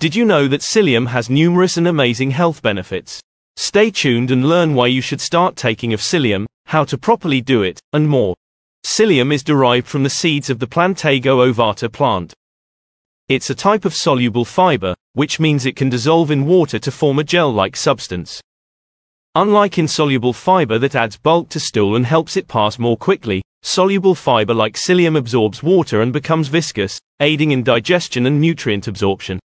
Did you know that psyllium has numerous and amazing health benefits? Stay tuned and learn why you should start taking of psyllium, how to properly do it, and more. Psyllium is derived from the seeds of the Plantago ovata plant. It's a type of soluble fiber, which means it can dissolve in water to form a gel-like substance. Unlike insoluble fiber that adds bulk to stool and helps it pass more quickly, soluble fiber like psyllium absorbs water and becomes viscous, aiding in digestion and nutrient absorption.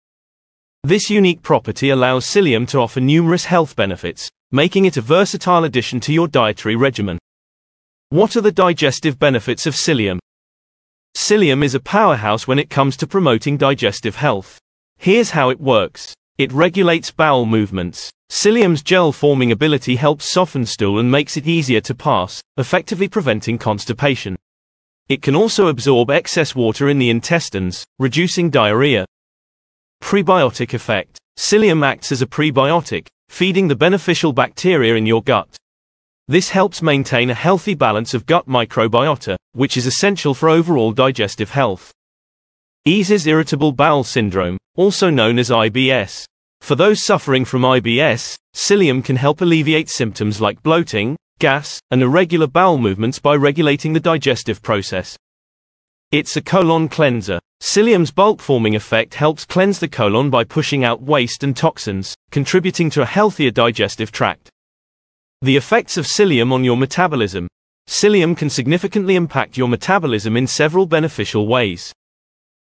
This unique property allows psyllium to offer numerous health benefits, making it a versatile addition to your dietary regimen. What are the digestive benefits of psyllium? Psyllium is a powerhouse when it comes to promoting digestive health. Here's how it works. It regulates bowel movements. Psyllium's gel-forming ability helps soften stool and makes it easier to pass, effectively preventing constipation. It can also absorb excess water in the intestines, reducing diarrhea, Prebiotic effect. Psyllium acts as a prebiotic, feeding the beneficial bacteria in your gut. This helps maintain a healthy balance of gut microbiota, which is essential for overall digestive health. Eases irritable bowel syndrome, also known as IBS. For those suffering from IBS, psyllium can help alleviate symptoms like bloating, gas, and irregular bowel movements by regulating the digestive process. It's a colon cleanser. Psyllium's bulk-forming effect helps cleanse the colon by pushing out waste and toxins, contributing to a healthier digestive tract. The effects of psyllium on your metabolism. Psyllium can significantly impact your metabolism in several beneficial ways.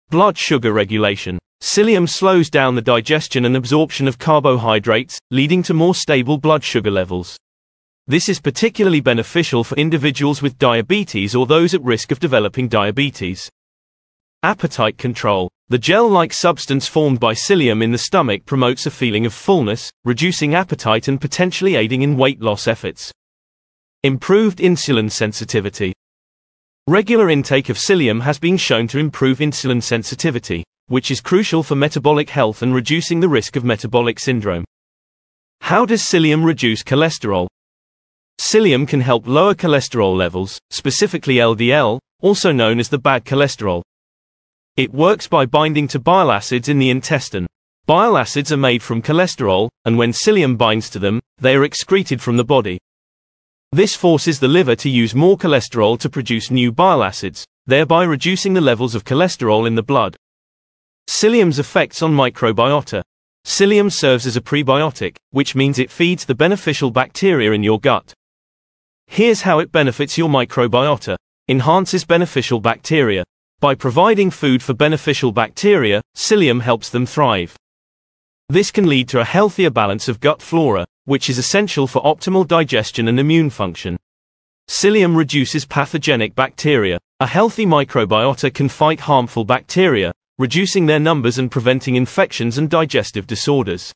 Blood sugar regulation. Psyllium slows down the digestion and absorption of carbohydrates, leading to more stable blood sugar levels. This is particularly beneficial for individuals with diabetes or those at risk of developing diabetes. Appetite control. The gel-like substance formed by psyllium in the stomach promotes a feeling of fullness, reducing appetite and potentially aiding in weight loss efforts. Improved insulin sensitivity. Regular intake of psyllium has been shown to improve insulin sensitivity, which is crucial for metabolic health and reducing the risk of metabolic syndrome. How does psyllium reduce cholesterol? Psyllium can help lower cholesterol levels, specifically LDL, also known as the bad cholesterol. It works by binding to bile acids in the intestine. Bile acids are made from cholesterol, and when psyllium binds to them, they are excreted from the body. This forces the liver to use more cholesterol to produce new bile acids, thereby reducing the levels of cholesterol in the blood. Psyllium's effects on microbiota. Psyllium serves as a prebiotic, which means it feeds the beneficial bacteria in your gut. Here's how it benefits your microbiota. Enhances beneficial bacteria. By providing food for beneficial bacteria, psyllium helps them thrive. This can lead to a healthier balance of gut flora, which is essential for optimal digestion and immune function. Psyllium reduces pathogenic bacteria. A healthy microbiota can fight harmful bacteria, reducing their numbers and preventing infections and digestive disorders.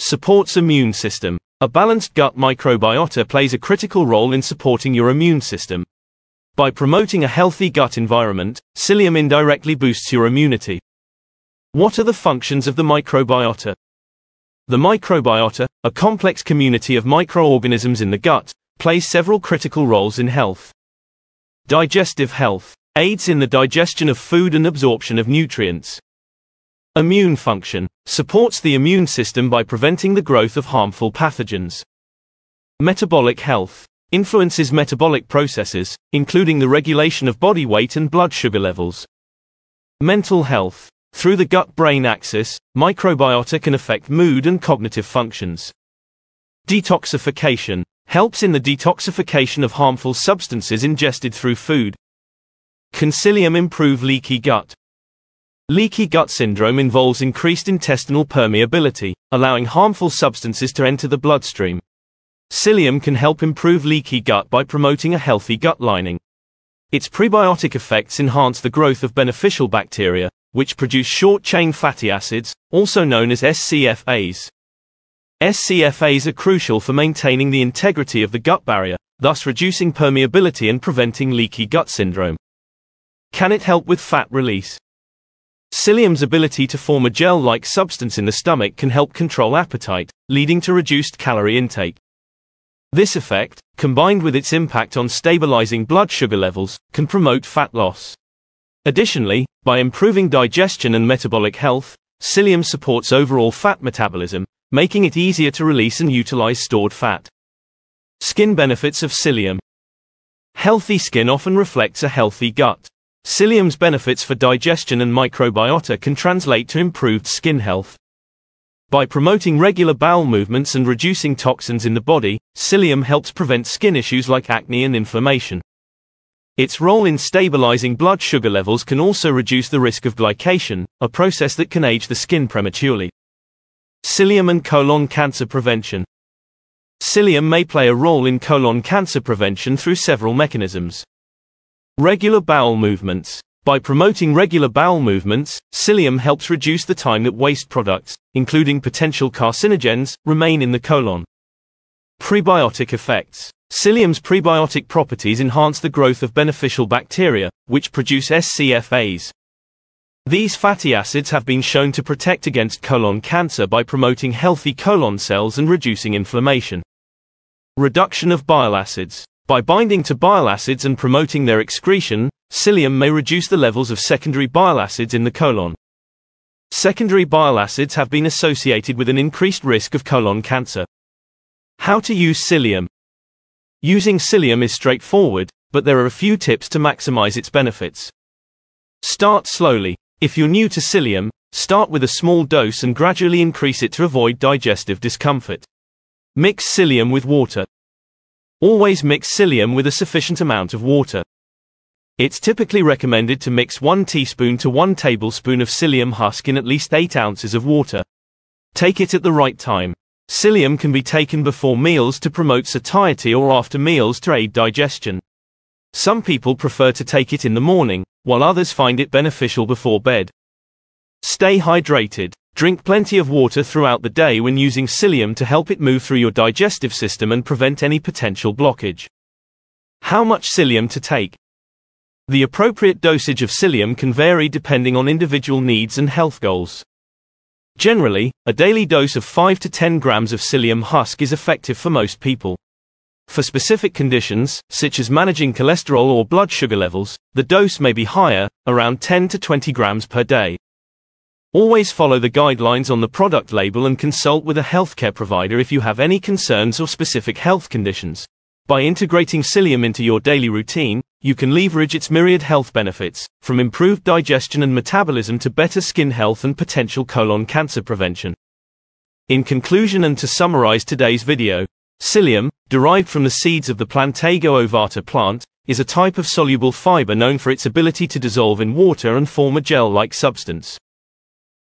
Supports immune system. A balanced gut microbiota plays a critical role in supporting your immune system. By promoting a healthy gut environment, psyllium indirectly boosts your immunity. What are the functions of the microbiota? The microbiota, a complex community of microorganisms in the gut, plays several critical roles in health. Digestive health aids in the digestion of food and absorption of nutrients. Immune function supports the immune system by preventing the growth of harmful pathogens. Metabolic health influences metabolic processes, including the regulation of body weight and blood sugar levels. Mental health through the gut-brain axis, microbiota can affect mood and cognitive functions. Detoxification helps in the detoxification of harmful substances ingested through food. Can psyllium improve leaky gut? Leaky gut syndrome involves increased intestinal permeability, allowing harmful substances to enter the bloodstream. Psyllium can help improve leaky gut by promoting a healthy gut lining. Its prebiotic effects enhance the growth of beneficial bacteria, which produce short-chain fatty acids, also known as SCFAs. SCFAs are crucial for maintaining the integrity of the gut barrier, thus reducing permeability and preventing leaky gut syndrome. Can it help with fat release? Psyllium's ability to form a gel-like substance in the stomach can help control appetite, leading to reduced calorie intake. This effect, combined with its impact on stabilizing blood sugar levels, can promote fat loss. Additionally, by improving digestion and metabolic health, psyllium supports overall fat metabolism, making it easier to release and utilize stored fat. Skin benefits of psyllium. Healthy skin often reflects a healthy gut. Psyllium's benefits for digestion and microbiota can translate to improved skin health. By promoting regular bowel movements and reducing toxins in the body, psyllium helps prevent skin issues like acne and inflammation. Its role in stabilizing blood sugar levels can also reduce the risk of glycation, a process that can age the skin prematurely. Psyllium and colon cancer prevention. Psyllium may play a role in colon cancer prevention through several mechanisms. Regular bowel movements. By promoting regular bowel movements, psyllium helps reduce the time that waste products, including potential carcinogens, remain in the colon. Prebiotic effects. Psyllium's prebiotic properties enhance the growth of beneficial bacteria, which produce SCFAs. These fatty acids have been shown to protect against colon cancer by promoting healthy colon cells and reducing inflammation. Reduction of bile acids. By binding to bile acids and promoting their excretion, psyllium may reduce the levels of secondary bile acids in the colon. Secondary bile acids have been associated with an increased risk of colon cancer. How to use psyllium. Using psyllium is straightforward, but there are a few tips to maximize its benefits. Start slowly. If you're new to psyllium, start with a small dose and gradually increase it to avoid digestive discomfort. Mix psyllium with water. Always mix psyllium with a sufficient amount of water. It's typically recommended to mix 1 teaspoon to 1 tablespoon of psyllium husk in at least 8 ounces of water. Take it at the right time. Psyllium can be taken before meals to promote satiety or after meals to aid digestion. Some people prefer to take it in the morning, while others find it beneficial before bed. Stay hydrated. Drink plenty of water throughout the day when using psyllium to help it move through your digestive system and prevent any potential blockage. How much psyllium to take? The appropriate dosage of psyllium can vary depending on individual needs and health goals. Generally, a daily dose of 5 to 10 grams of psyllium husk is effective for most people. For specific conditions, such as managing cholesterol or blood sugar levels, the dose may be higher, around 10 to 20 grams per day. Always follow the guidelines on the product label and consult with a healthcare provider if you have any concerns or specific health conditions. By integrating psyllium into your daily routine, you can leverage its myriad health benefits, from improved digestion and metabolism to better skin health and potential colon cancer prevention. In conclusion and to summarize today's video, psyllium, derived from the seeds of the Plantago ovata plant, is a type of soluble fiber known for its ability to dissolve in water and form a gel-like substance.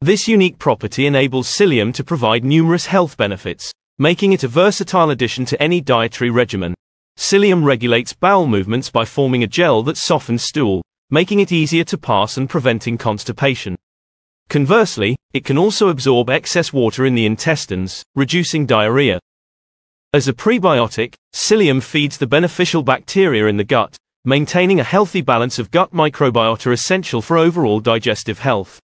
This unique property enables psyllium to provide numerous health benefits, making it a versatile addition to any dietary regimen. Psyllium regulates bowel movements by forming a gel that softens stool, making it easier to pass and preventing constipation. Conversely, it can also absorb excess water in the intestines, reducing diarrhea. As a prebiotic, psyllium feeds the beneficial bacteria in the gut, maintaining a healthy balance of gut microbiota essential for overall digestive health.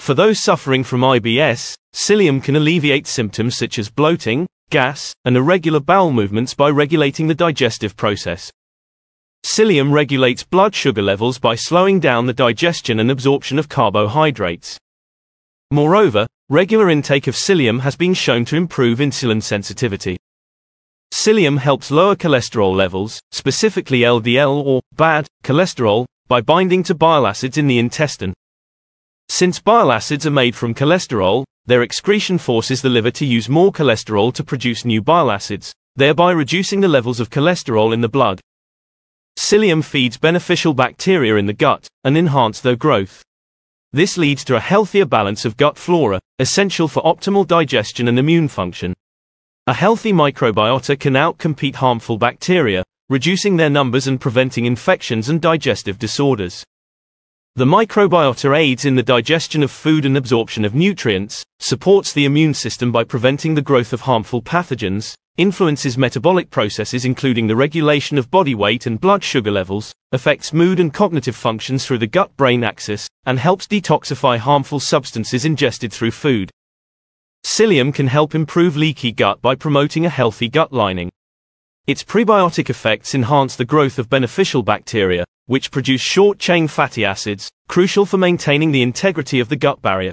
For those suffering from IBS, psyllium can alleviate symptoms such as bloating, gas, and irregular bowel movements by regulating the digestive process. Psyllium regulates blood sugar levels by slowing down the digestion and absorption of carbohydrates. Moreover, regular intake of psyllium has been shown to improve insulin sensitivity. Psyllium helps lower cholesterol levels, specifically LDL or bad cholesterol, by binding to bile acids in the intestine. Since bile acids are made from cholesterol, their excretion forces the liver to use more cholesterol to produce new bile acids, thereby reducing the levels of cholesterol in the blood. Psyllium feeds beneficial bacteria in the gut and enhance their growth. This leads to a healthier balance of gut flora, essential for optimal digestion and immune function. A healthy microbiota can outcompete harmful bacteria, reducing their numbers and preventing infections and digestive disorders. The microbiota aids in the digestion of food and absorption of nutrients, supports the immune system by preventing the growth of harmful pathogens, influences metabolic processes including the regulation of body weight and blood sugar levels, affects mood and cognitive functions through the gut-brain axis, and helps detoxify harmful substances ingested through food. Psyllium can help improve leaky gut by promoting a healthy gut lining. Its prebiotic effects enhance the growth of beneficial bacteria, which produce short-chain fatty acids, crucial for maintaining the integrity of the gut barrier.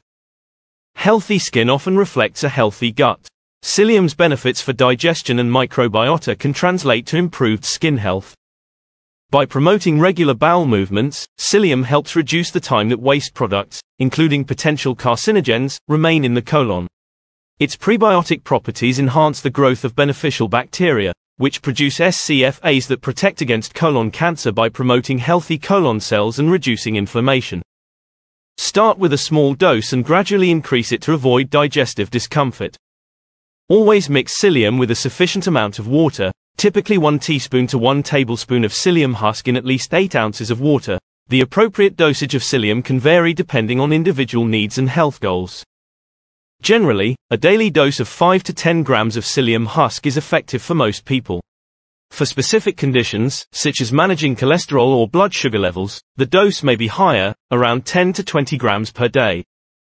Healthy skin often reflects a healthy gut. Psyllium's benefits for digestion and microbiota can translate to improved skin health. By promoting regular bowel movements, psyllium helps reduce the time that waste products, including potential carcinogens, remain in the colon. Its prebiotic properties enhance the growth of beneficial bacteria, which produce SCFAs that protect against colon cancer by promoting healthy colon cells and reducing inflammation. Start with a small dose and gradually increase it to avoid digestive discomfort. Always mix psyllium with a sufficient amount of water, typically 1 teaspoon to 1 tablespoon of psyllium husk in at least 8 ounces of water. The appropriate dosage of psyllium can vary depending on individual needs and health goals. Generally, a daily dose of 5 to 10 grams of psyllium husk is effective for most people. For specific conditions, such as managing cholesterol or blood sugar levels, the dose may be higher, around 10 to 20 grams per day.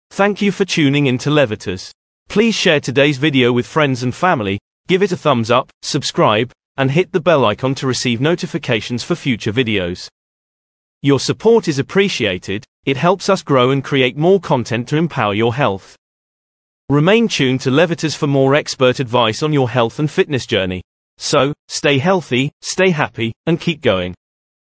Thank you for tuning in to Levitas. Please share today's video with friends and family, Give it a thumbs up, subscribe, and hit the bell icon to receive notifications for future videos. Your support is appreciated, it helps us grow and create more content to empower your health. Remain tuned to Levitas for more expert advice on your health and fitness journey. So, stay healthy, stay happy, and keep going.